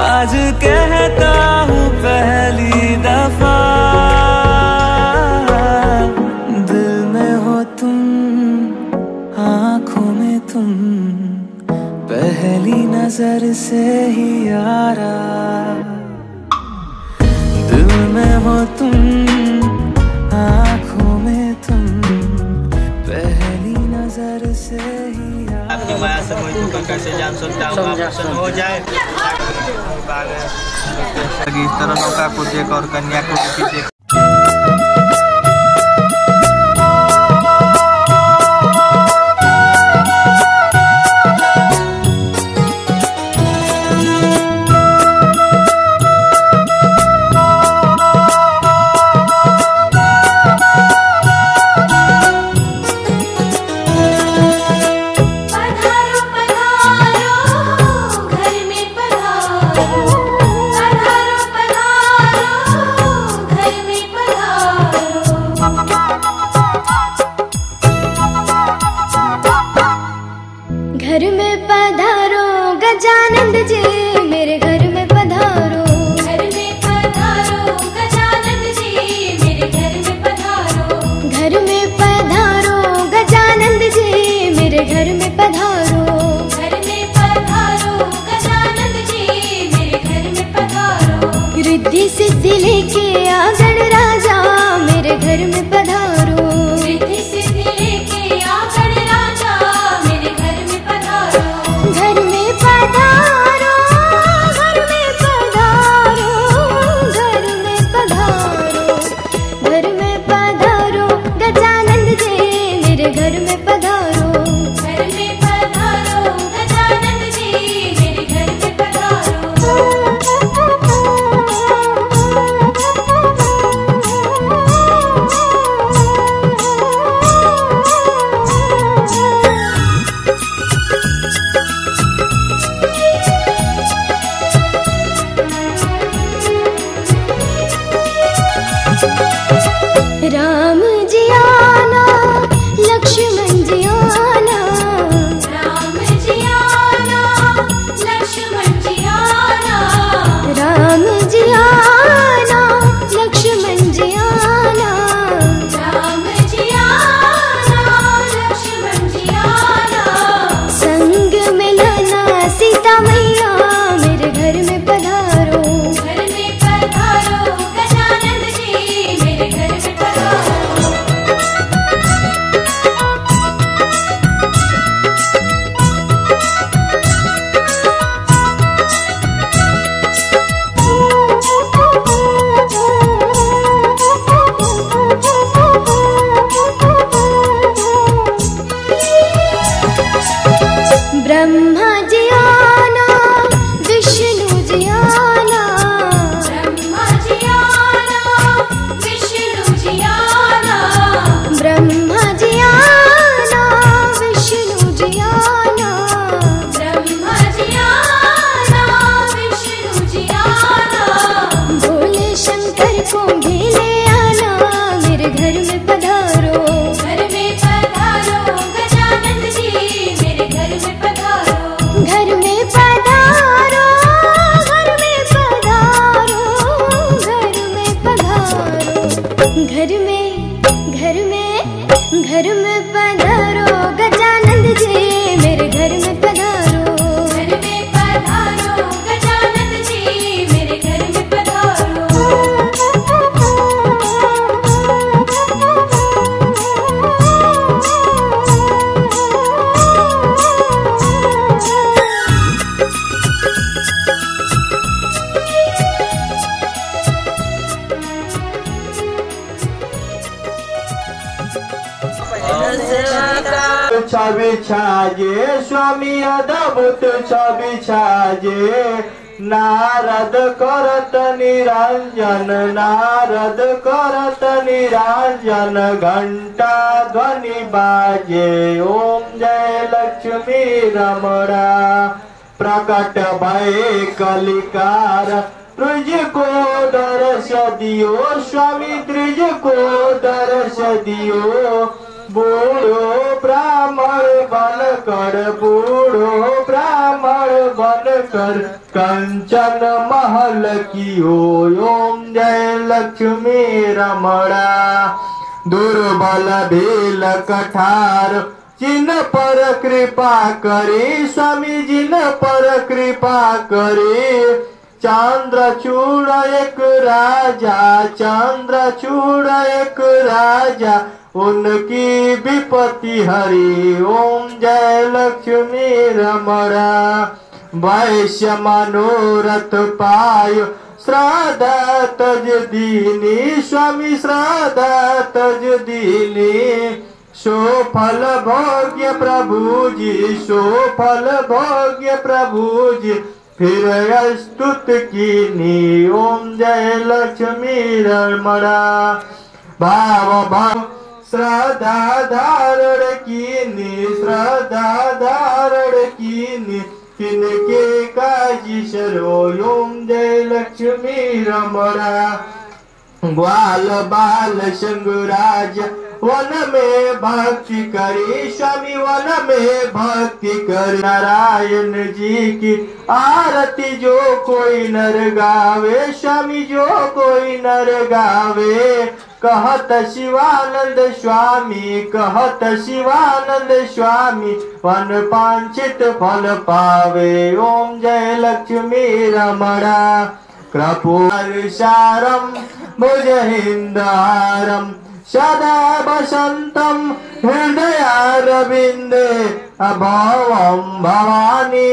आज कहता हूँ पहली दफ़ा दिल में हो तुम आँखों में तुम पहली नज़र से ही यारा। दिल में हो तुम आँखों में तुम पहली नज़र से ही आपकी माया से कैसे जान सकता हूँ आप हो जाए। इस तरह नौका को देख और कन्या को पीछे निरंजन घंटा ध्वनि बाजे। ओम जय लक्ष्मी रमणा। प्रकट भय कलिकार। त्रिज को दर्श दियो, स्वामी त्रिज को दर्श दियो। बूढ़ो ब्राह्मण बन कर बूढ़ो ब्राह्मण बन कर कंचन महल की ओम जय लक्ष्मी रमणा। दुर्बल भील कठार, जिन पर कृपा करे, स्वामी जिन पर कृपा करे। चंद्रचूड़ एक राजा चंद्रचूड़ एक राजा, उनकी विपत्ति हरि। ओम जय लक्ष्मी रमणा। वैश्य मनोरथ पायो श्राद्ध तज दीनी, स्वामी श्राद्ध तज दीनी। सो फल भोग्य प्रभु जी सो फल भोग्य प्रभु जी फिर स्तुत कीनी, ओम जय लक्ष्मी रमणा। भाव भाव, श्रद्धा धारण की कीनी, श्रद्धा धारण की कीनी। तिनके काजी शरो ओम जय लक्ष्मी रमणा। ग्वाल बाल शंगराज, वन में भक्ति करी स्वामी, वन में भक्ति कर नारायण जी की आरती जो कोई नर गावे, स्वामी जो कोई नर गावे। कहत शिवानंद स्वामी, कहत शिवानंद स्वामी, वन पांचित फल पावे। ओम जय लक्ष्मी रमणा। कृपुरसारं भुजहिन्दारं सदा वसन्तं हृदयारविन्दे अभव भवानी।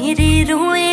मेरे रोए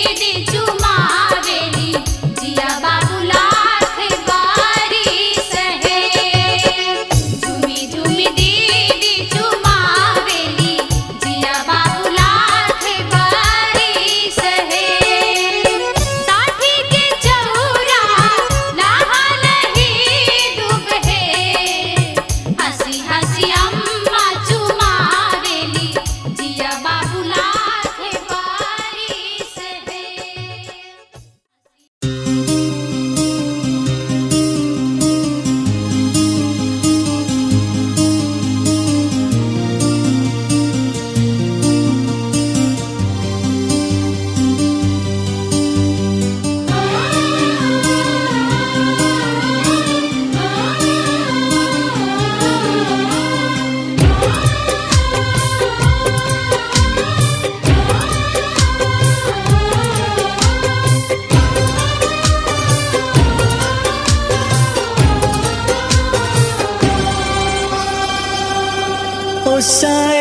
दी sun.